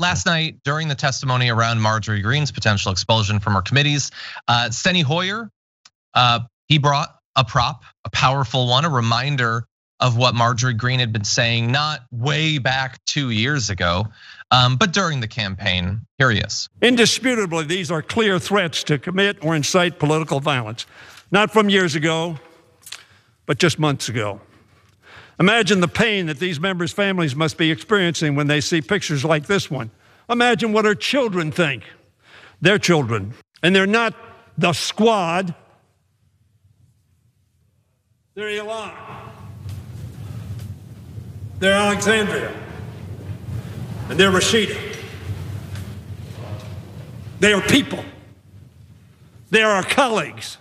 last night during the testimony around Marjorie Greene's potential expulsion from her committees, uh, Steny Hoyer, uh, he brought a prop, a powerful one, a reminder of what Marjorie Greene had been saying not way back two years ago, um, but during the campaign. Here he is. Indisputably, these are clear threats to commit or incite political violence, not from years ago, but just months ago. Imagine the pain that these members' families must be experiencing when they see pictures like this one. Imagine what our children think. Their children. And they're not the squad, they're Ilhan. They're Alexandria. And they're Rashida. They are people. They are our colleagues.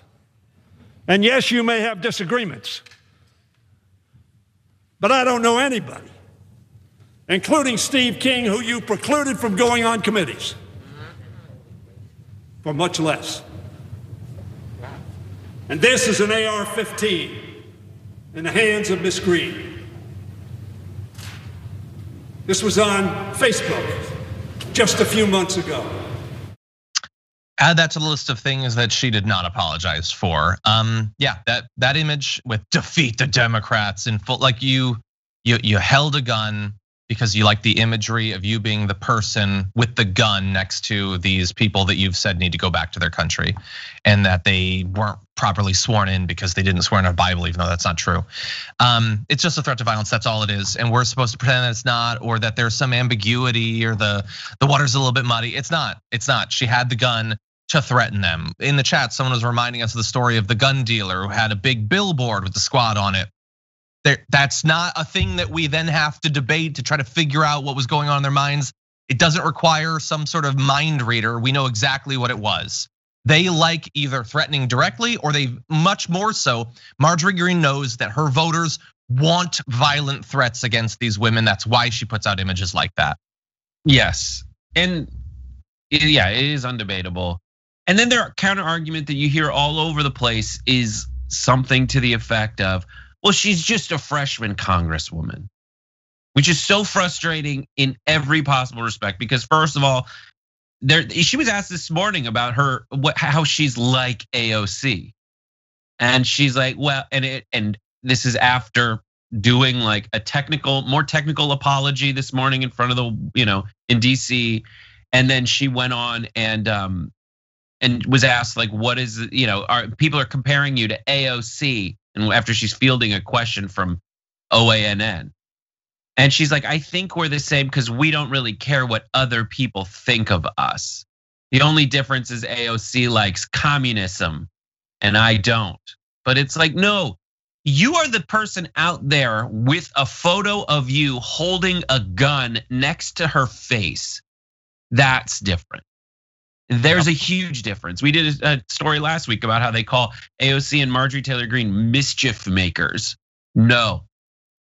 And yes, you may have disagreements. But I don't know anybody, including Steve King, who you precluded from going on committees for much less. And this is an AR 15 in the hands of Miss Greene. This was on Facebook just a few months ago. Add that to the list of things that she did not apologize for. Um, yeah, that that image with defeat the Democrats in full, like you, you you held a gun because you like the imagery of you being the person with the gun next to these people that you've said need to go back to their country and that they weren't properly sworn in because they didn't swear in a Bible, even though that's not true. Um, it's just a threat to violence. That's all it is. And we're supposed to pretend that it's not, or that there's some ambiguity or the, the water's a little bit muddy. It's not, it's not. She had the gun to threaten them. In the chat, someone was reminding us of the story of the gun dealer who had a big billboard with the squad on it that's not a thing that we then have to debate to try to figure out what was going on in their minds. It doesn't require some sort of mind reader. We know exactly what it was. They like either threatening directly or they much more so. Marjorie Greene knows that her voters want violent threats against these women. That's why she puts out images like that. Yes. And yeah, it is undebatable. And then their counter argument that you hear all over the place is something to the effect of, well, she's just a freshman congresswoman, which is so frustrating in every possible respect. Because first of all, there she was asked this morning about her what how she's like AOC, and she's like, well, and it and this is after doing like a technical, more technical apology this morning in front of the you know in DC, and then she went on and um and was asked like, what is you know, are people are comparing you to AOC and after she's fielding a question from OANN. And she's like, I think we're the same because we don't really care what other people think of us. The only difference is AOC likes communism and I don't. But it's like, no, you are the person out there with a photo of you holding a gun next to her face. That's different. There's a huge difference. We did a story last week about how they call AOC and Marjorie Taylor Greene mischief makers. No,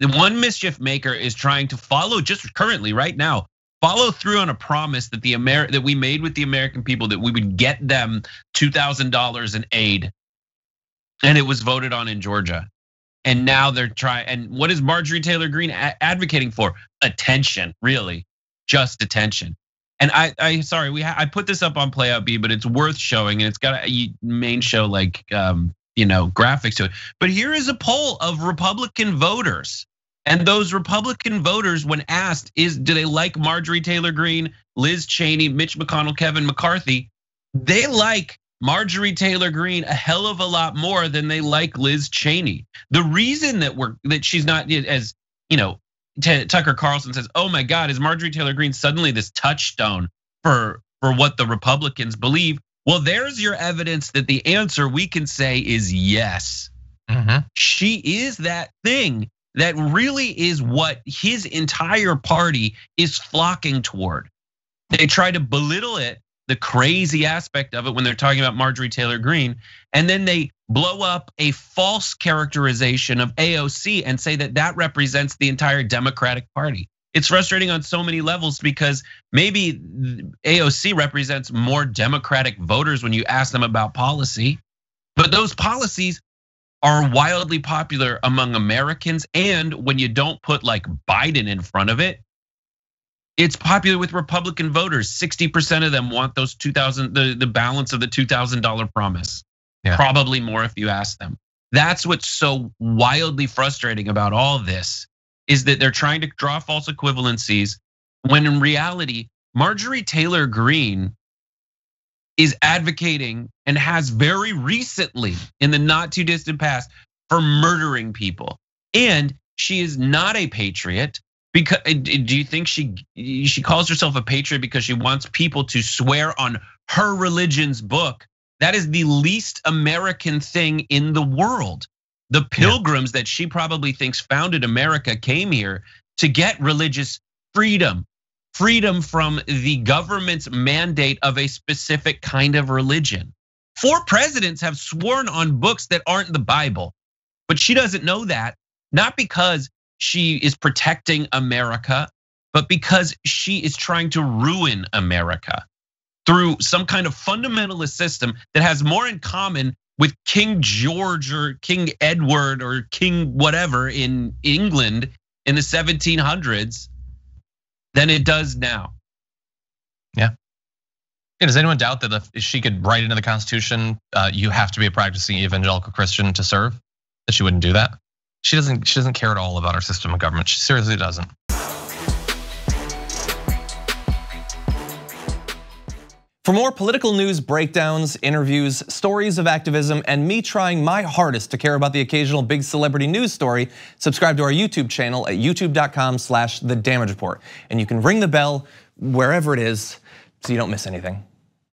the one mischief maker is trying to follow just currently right now follow through on a promise that the Amer- that we made with the American people that we would get them $2000 in aid. And it was voted on in Georgia. And now they're trying and what is Marjorie Taylor Greene advocating for? Attention really. Just attention and I, I sorry, we I put this up on Playout B, but it's worth showing, and it's got a main show like um, you know graphics to it. But here is a poll of Republican voters, and those Republican voters, when asked, is do they like Marjorie Taylor Greene, Liz Cheney, Mitch McConnell, Kevin McCarthy? They like Marjorie Taylor Greene a hell of a lot more than they like Liz Cheney. The reason that we're that she's not as you know Tucker Carlson says, "Oh my God, is Marjorie Taylor Greene suddenly this touchstone for for what the Republicans believe?" Well, there's your evidence that the answer we can say is yes. Mm-hmm. She is that thing that really is what his entire party is flocking toward. They try to belittle it, the crazy aspect of it when they're talking about Marjorie Taylor Greene, and then they blow up a false characterization of AOC and say that that represents the entire Democratic Party. It's frustrating on so many levels because maybe AOC represents more Democratic voters when you ask them about policy, but those policies are wildly popular among Americans. And when you don't put like Biden in front of it, It's popular with Republican voters. 60% of them want those 2000 the, the balance of the $2000 promise. Yeah. Probably more if you ask them. That's what's so wildly frustrating about all this is that they're trying to draw false equivalencies when in reality Marjorie Taylor Greene is advocating and has very recently in the not too distant past for murdering people. And she is not a patriot because do you think she she calls herself a patriot because she wants people to swear on her religion's book? That is the least American thing in the world. The pilgrims yeah. that she probably thinks founded America came here to get religious freedom, freedom from the government's mandate of a specific kind of religion. Four presidents have sworn on books that aren't the Bible, but she doesn't know that, not because she is protecting America, but because she is trying to ruin America through some kind of fundamentalist system that has more in common with King George or King Edward or King whatever in England in the 1700s than it does now. Yeah. does anyone doubt that if she could write into the Constitution, uh, you have to be a practicing evangelical Christian to serve? That she wouldn't do that? She doesn't. She doesn't care at all about our system of government. She seriously doesn't. For more political news breakdowns, interviews, stories of activism, and me trying my hardest to care about the occasional big celebrity news story, subscribe to our YouTube channel at youtube.com slash the damage report. And you can ring the bell wherever it is so you don't miss anything.